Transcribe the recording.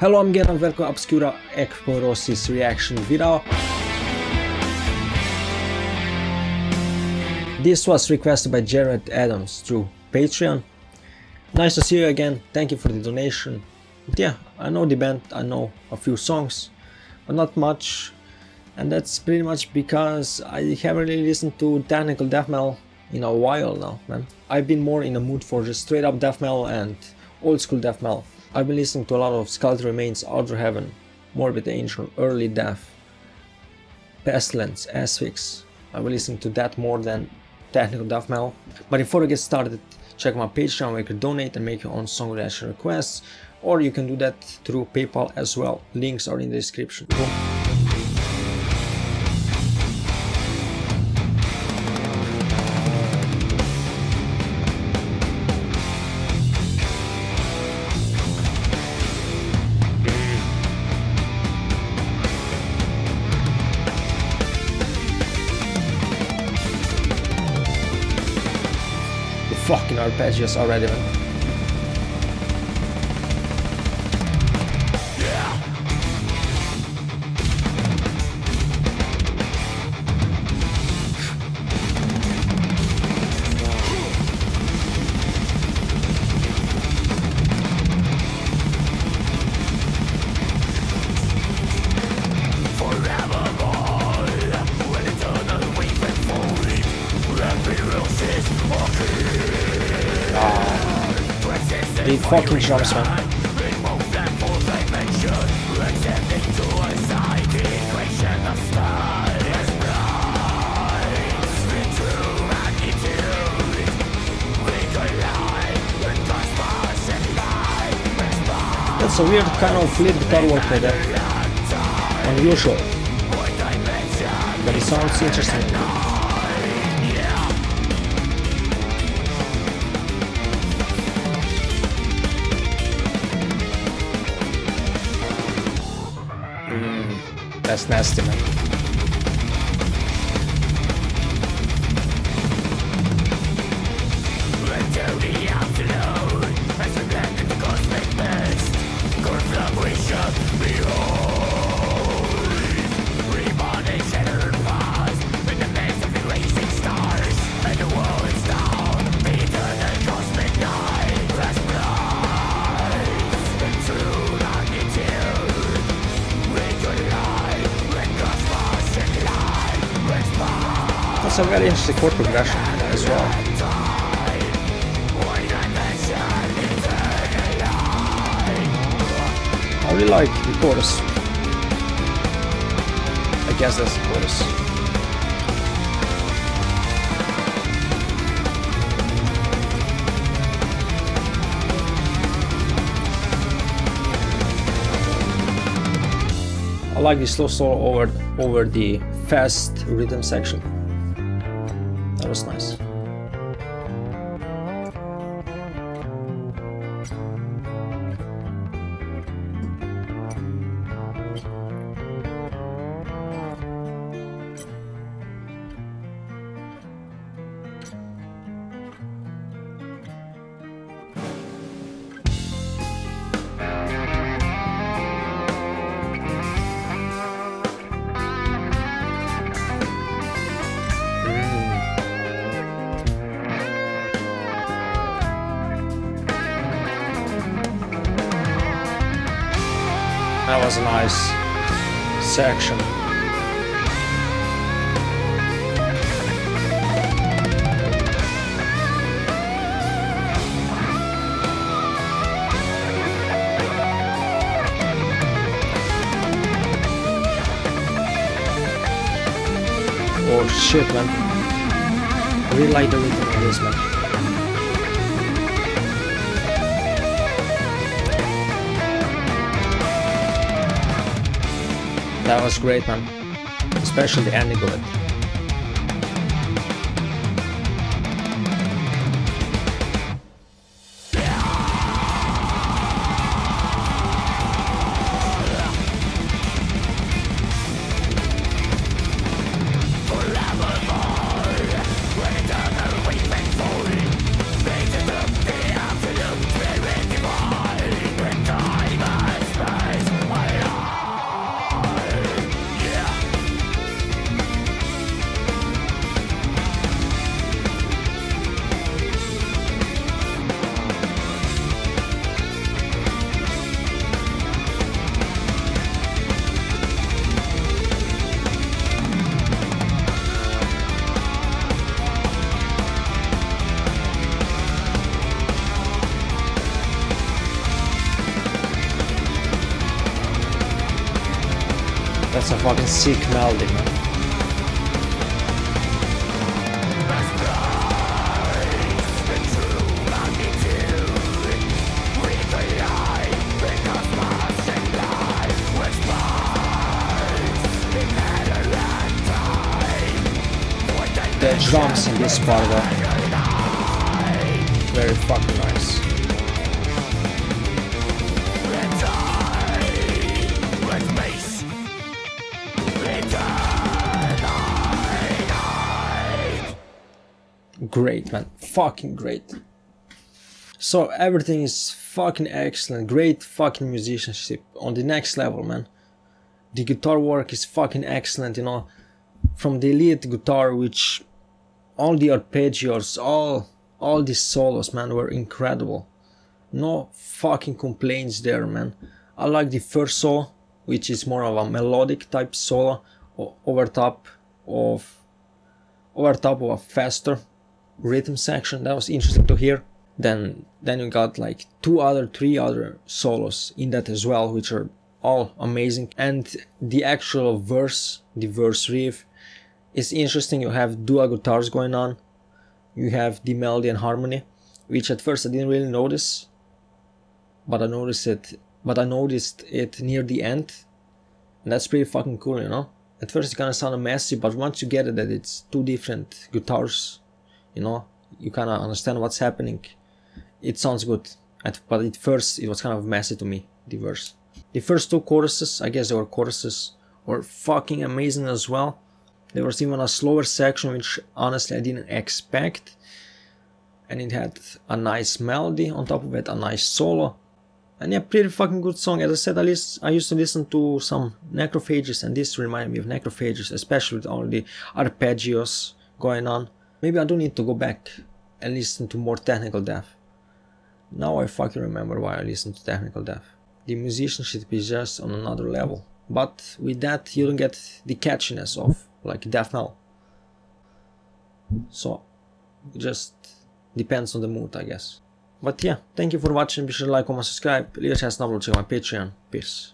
Hello, I'm Gerard Velko Obscura Ekpyrosis reaction video. This was requested by Jared Adams through Patreon. Nice to see you again, thank you for the donation. Yeah, I know the band, I know a few songs, but not much. And that's pretty much because I haven't really listened to technical death metal in a while now, man. I've been more in a mood for just straight up death metal and old school death metal. I've been listening to a lot of Skeletal Remains, Outer Heaven, Morbid Angel, Early Death, Pestilence, Asphyx. I've been listening to that more than technical death metal. But before I get started, check my Patreon where you can donate and make your own song requests, or you can do that through PayPal as well. Links are in the description. Boom. Arpeggios already, man. Fucking drums, man. That's a weird kind of lead guitar work right. Unusual. But it sounds interesting. That's nasty, man. A very interesting chord progression as well. I really like the chorus. I guess that's the chorus. I like the slow solo over over the fast rhythm section. That That was a nice section. Oh shit man. I really like the rhythm of this man. That was great, man. Especially the ending of it. That's a fucking sick melody, man. The drums in this part are very fucking Great man, fucking great. So everything is fucking excellent, great fucking musicianship on the next level man. The guitar work is fucking excellent, you know, from the lead guitar which all the arpeggios, all all these solos man were incredible. No fucking complaints there man. I like the first solo, which is more of a melodic type solo over top of over top of a faster rhythm section. That was interesting to hear. Then then you got like two other three other solos in that as well which are all amazing. And the actual verse the verse riff is interesting. You have dual guitars going on. You have the melody and harmony which at first i didn't really notice but i noticed it but i noticed it near the end. And that's pretty fucking cool you know? At first it's gonna sound messy but once you get it that it's two different guitars you know? You kind of understand what's happening. It sounds good. At, but at first it was kind of messy to me the verse. The first two choruses i guess they were choruses were fucking amazing as well. There was even a slower section which honestly i didn't expect. And it had a nice melody on top of it a nice solo. And yeah pretty fucking good song. As i said at least i used to listen to some Necrophagist and this reminded me of Necrophagist especially with all the arpeggios going on Maybe I do need to go back and listen to more Technical Death. Now I fucking remember why I listened to Technical Death. The musicianship is just on another level. But with that you don't get the catchiness of like death metal. So it just depends on the mood I guess. But yeah, thank you for watching, be sure to like, comment, subscribe, leave a chance to check my Patreon. Peace.